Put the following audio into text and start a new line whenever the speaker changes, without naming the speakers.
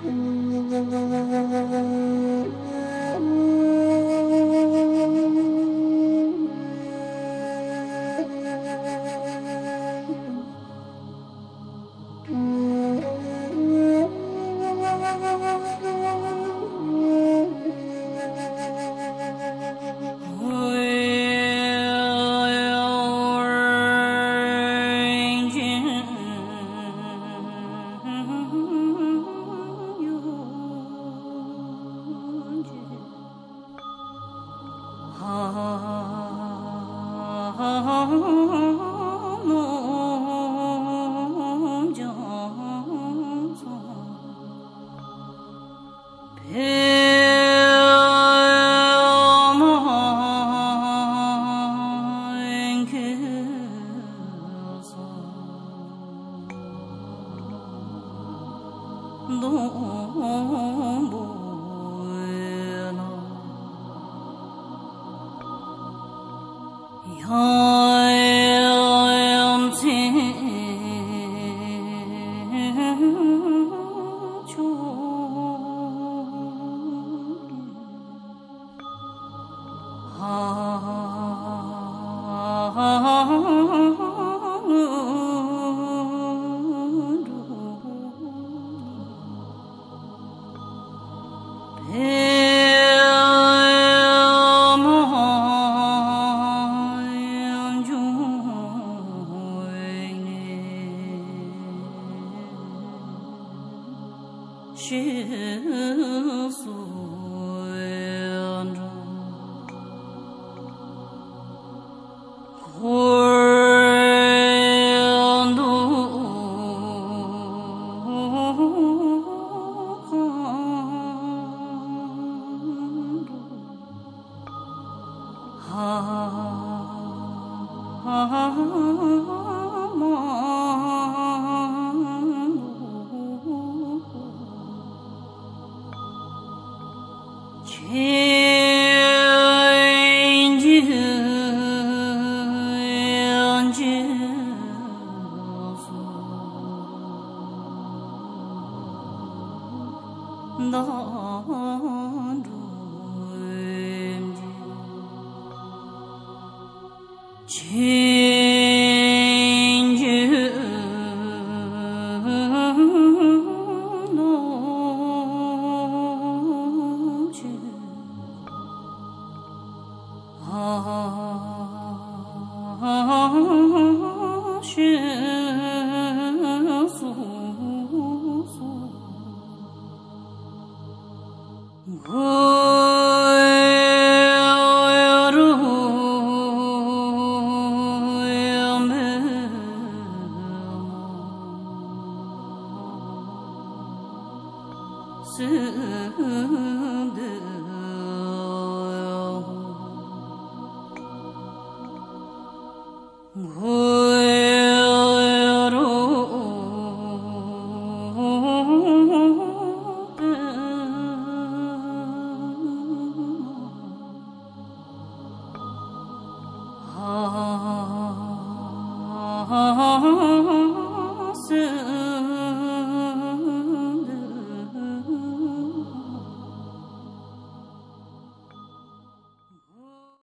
Oh. No. 哎呀，莫怨怨，谁碎？oh no. 群山隆，soon